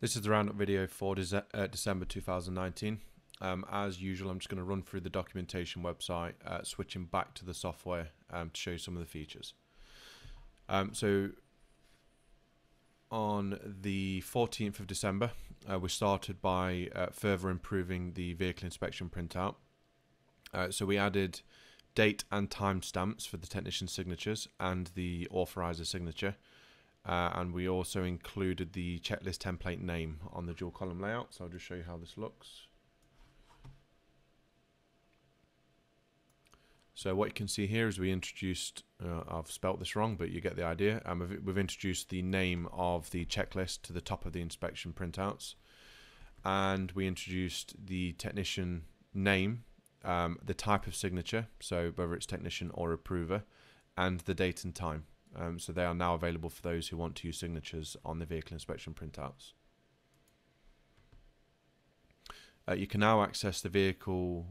This is the roundup video for uh, December 2019. Um, as usual, I'm just going to run through the documentation website, uh, switching back to the software um, to show you some of the features. Um, so, on the 14th of December, uh, we started by uh, further improving the vehicle inspection printout. Uh, so, we added date and time stamps for the technician signatures and the authorizer signature. Uh, and we also included the checklist template name on the dual column layout. So I'll just show you how this looks. So what you can see here is we introduced, uh, I've spelt this wrong, but you get the idea. Um, we've, we've, introduced the name of the checklist to the top of the inspection printouts. And we introduced the technician name, um, the type of signature, so whether it's technician or approver, and the date and time. Um, so they are now available for those who want to use signatures on the vehicle inspection printouts. Uh, you can now access the vehicle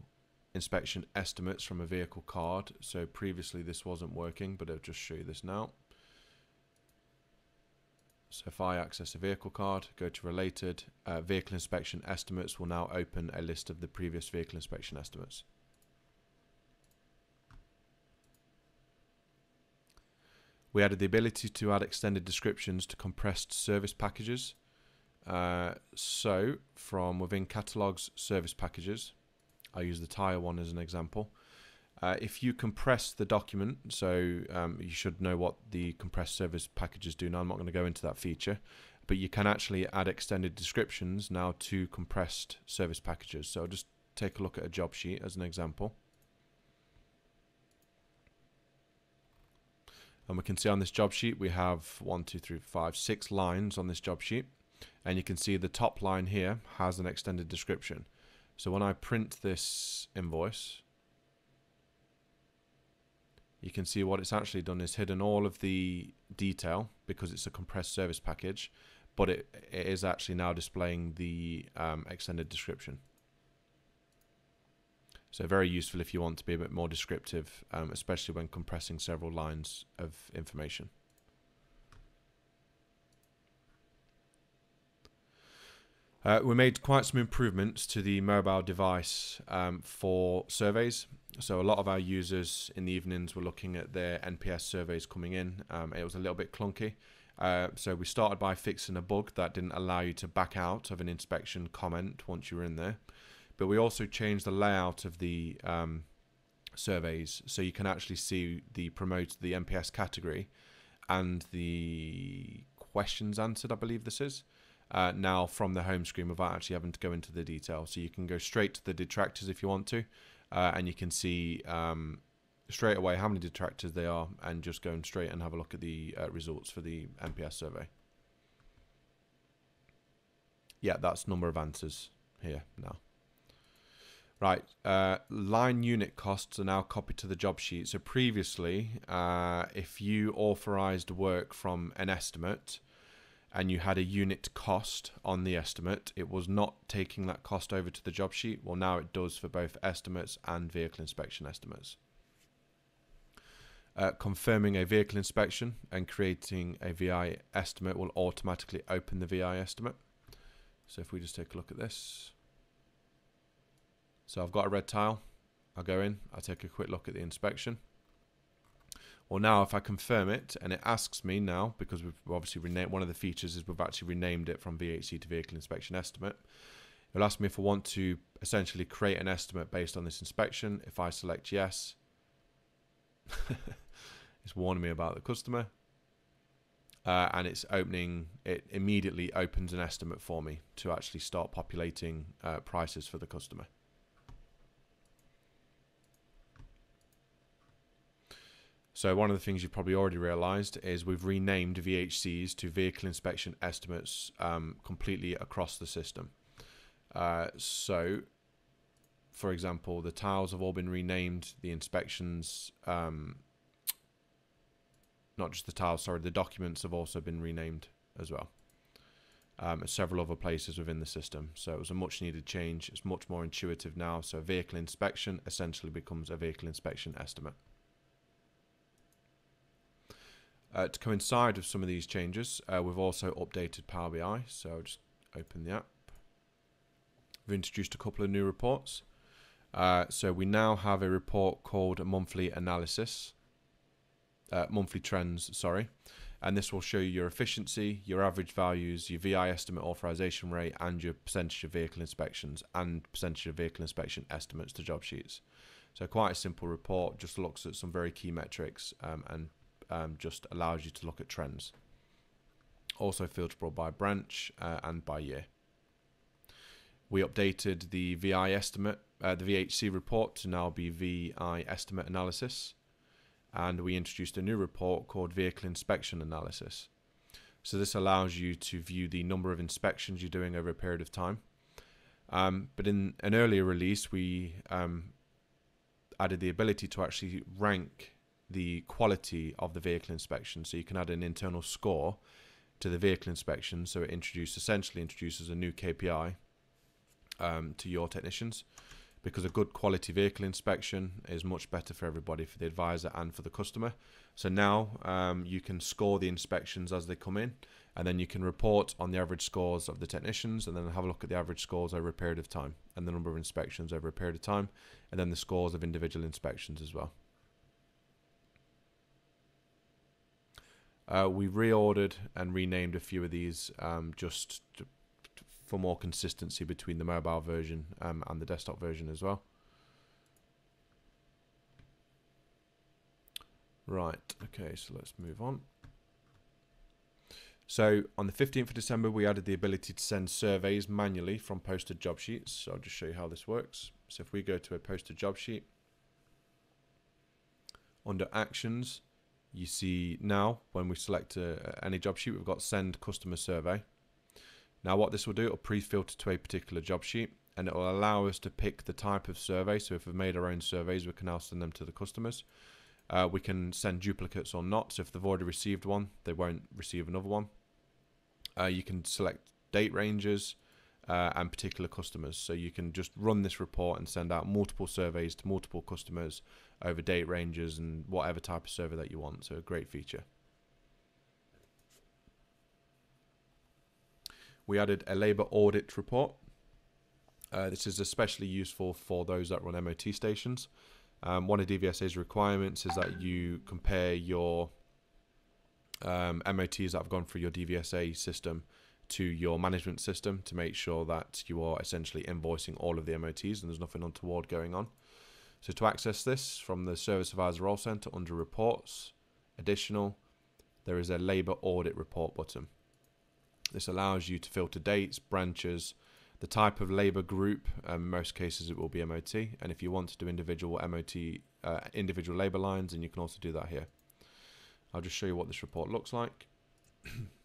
inspection estimates from a vehicle card. So previously this wasn't working, but I'll just show you this now. So if I access a vehicle card, go to related, uh, vehicle inspection estimates will now open a list of the previous vehicle inspection estimates. We added the ability to add extended descriptions to compressed service packages. Uh, so, from within catalogs service packages, I use the tire one as an example. Uh, if you compress the document, so um, you should know what the compressed service packages do. Now, I'm not going to go into that feature, but you can actually add extended descriptions now to compressed service packages. So, just take a look at a job sheet as an example. And we can see on this job sheet, we have one, two, three, five, six lines on this job sheet. And you can see the top line here has an extended description. So when I print this invoice, you can see what it's actually done is hidden all of the detail because it's a compressed service package, but it, it is actually now displaying the um, extended description. So very useful if you want to be a bit more descriptive, um, especially when compressing several lines of information. Uh, we made quite some improvements to the mobile device um, for surveys. So a lot of our users in the evenings were looking at their NPS surveys coming in. Um, it was a little bit clunky. Uh, so we started by fixing a bug that didn't allow you to back out of an inspection comment once you were in there but we also changed the layout of the um, surveys so you can actually see the promote the NPS category and the questions answered. I believe this is uh, now from the home screen without actually having to go into the detail. So you can go straight to the detractors if you want to, uh, and you can see um, straight away how many detractors they are, and just going straight and have a look at the uh, results for the NPS survey. Yeah, that's number of answers here now. Right, uh, line unit costs are now copied to the job sheet. So previously, uh, if you authorized work from an estimate and you had a unit cost on the estimate, it was not taking that cost over to the job sheet. Well, now it does for both estimates and vehicle inspection estimates. Uh, confirming a vehicle inspection and creating a VI estimate will automatically open the VI estimate. So if we just take a look at this. So I've got a red tile. I'll go in, I'll take a quick look at the inspection. Well, now if I confirm it, and it asks me now, because we've obviously renamed, one of the features is we've actually renamed it from VHC to Vehicle Inspection Estimate. It'll ask me if I want to essentially create an estimate based on this inspection. If I select yes, it's warning me about the customer. Uh, and it's opening, it immediately opens an estimate for me to actually start populating uh, prices for the customer. So one of the things you've probably already realised is we've renamed VHCs to vehicle inspection estimates um, completely across the system. Uh, so, for example, the tiles have all been renamed. The inspections, um, not just the tiles, sorry, the documents have also been renamed as well. Um, several other places within the system. So it was a much needed change. It's much more intuitive now. So vehicle inspection essentially becomes a vehicle inspection estimate. Uh, to coincide with some of these changes, uh, we've also updated Power BI. So I'll just open the app. We've introduced a couple of new reports. Uh, so we now have a report called monthly analysis, uh, monthly trends, sorry. And this will show you your efficiency, your average values, your VI estimate authorization rate, and your percentage of vehicle inspections and percentage of vehicle inspection estimates to job sheets. So quite a simple report, just looks at some very key metrics um, and um, just allows you to look at trends. Also filterable by branch uh, and by year. We updated the VI estimate, uh, the VHC report to now be VI estimate analysis. And we introduced a new report called vehicle inspection analysis. So this allows you to view the number of inspections you're doing over a period of time. Um, but in an earlier release, we um, added the ability to actually rank the quality of the vehicle inspection. So you can add an internal score to the vehicle inspection. So it introduces essentially introduces a new KPI um, to your technicians because a good quality vehicle inspection is much better for everybody, for the advisor and for the customer. So now um, you can score the inspections as they come in, and then you can report on the average scores of the technicians, and then have a look at the average scores over a period of time, and the number of inspections over a period of time, and then the scores of individual inspections as well. Uh, we reordered and renamed a few of these um, just to, for more consistency between the mobile version um, and the desktop version as well. Right, okay, so let's move on. So on the 15th of December, we added the ability to send surveys manually from posted job sheets. So I'll just show you how this works. So if we go to a posted job sheet, under actions, you see now when we select uh, any job sheet, we've got send customer survey. Now what this will do, it'll pre-filter to a particular job sheet and it will allow us to pick the type of survey. So if we've made our own surveys, we can now send them to the customers. Uh, we can send duplicates or not. So if they've already received one, they won't receive another one. Uh, you can select date ranges uh, and particular customers. So you can just run this report and send out multiple surveys to multiple customers over date ranges and whatever type of survey that you want. So a great feature. We added a labour audit report. Uh, this is especially useful for those that run MOT stations. Um, one of DVSA's requirements is that you compare your um, MOTs that have gone through your DVSA system to your management system to make sure that you are essentially invoicing all of the MOTs and there's nothing untoward going on. So to access this from the Service Advisor Role Center under Reports, Additional, there is a Labour Audit Report button. This allows you to filter dates, branches, the type of labour group. Um, in most cases, it will be MOT, and if you want to do individual MOT, uh, individual labour lines, then you can also do that here. I'll just show you what this report looks like.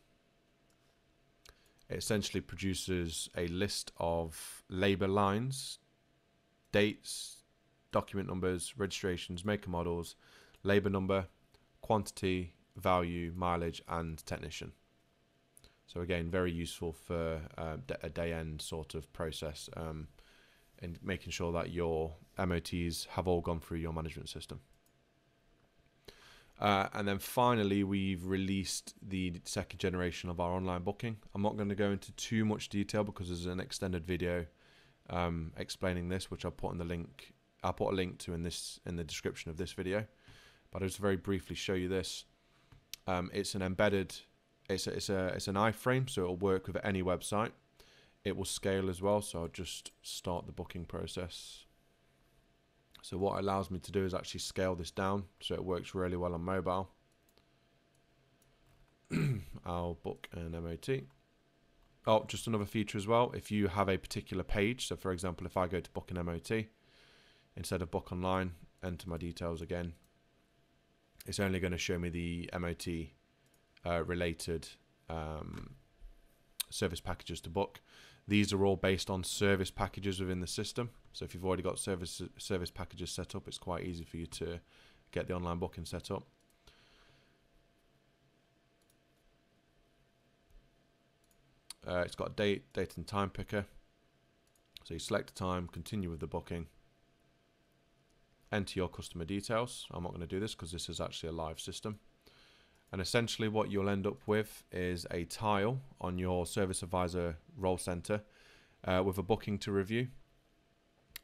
it essentially produces a list of labour lines, dates, document numbers, registrations, maker models, labour number, quantity, value, mileage, and technician. So again, very useful for uh, a day end sort of process um, in making sure that your MOTs have all gone through your management system. Uh, and then finally, we've released the second generation of our online booking. I'm not going to go into too much detail because there's an extended video um, explaining this, which I'll put in the link. I'll put a link to in this in the description of this video. But I'll just very briefly show you this. Um, it's an embedded. It's a, it's a it's an iframe, so it'll work with any website. It will scale as well. So I'll just start the booking process. So what it allows me to do is actually scale this down so it works really well on mobile. I'll book an MOT. Oh, just another feature as well. If you have a particular page, so for example, if I go to book an MOT, instead of book online, enter my details again, it's only going to show me the MOT uh, related um, service packages to book. These are all based on service packages within the system. So if you've already got service service packages set up, it's quite easy for you to get the online booking set up. Uh, it's got a date, date and time picker. So you select a time, continue with the booking, enter your customer details. I'm not going to do this because this is actually a live system. And essentially, what you'll end up with is a tile on your service advisor role center uh, with a booking to review.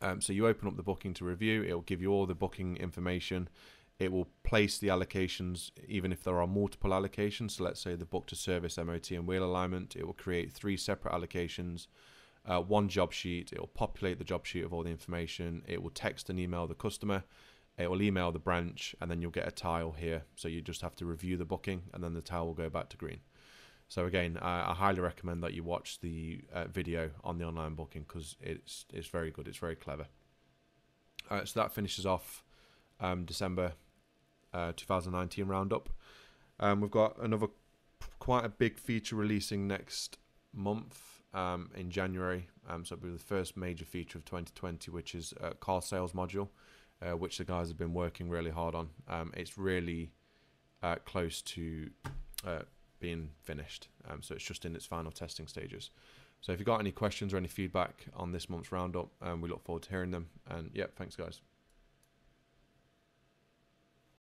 Um, so you open up the booking to review, it will give you all the booking information. It will place the allocations, even if there are multiple allocations. So let's say the book to service, MOT, and wheel alignment. It will create three separate allocations, uh, one job sheet. It will populate the job sheet of all the information. It will text and email the customer. It will email the branch, and then you'll get a tile here. So you just have to review the booking, and then the tile will go back to green. So again, I, I highly recommend that you watch the uh, video on the online booking because it's it's very good. It's very clever. Uh, so that finishes off um, December uh, 2019 roundup. Um, we've got another quite a big feature releasing next month um, in January. Um, so it'll be the first major feature of 2020, which is a car sales module, uh, which the guys have been working really hard on. Um, it's really uh, close to uh, being finished. Um, so it's just in its final testing stages. So if you've got any questions or any feedback on this month's roundup, um, we look forward to hearing them. And yeah, thanks guys.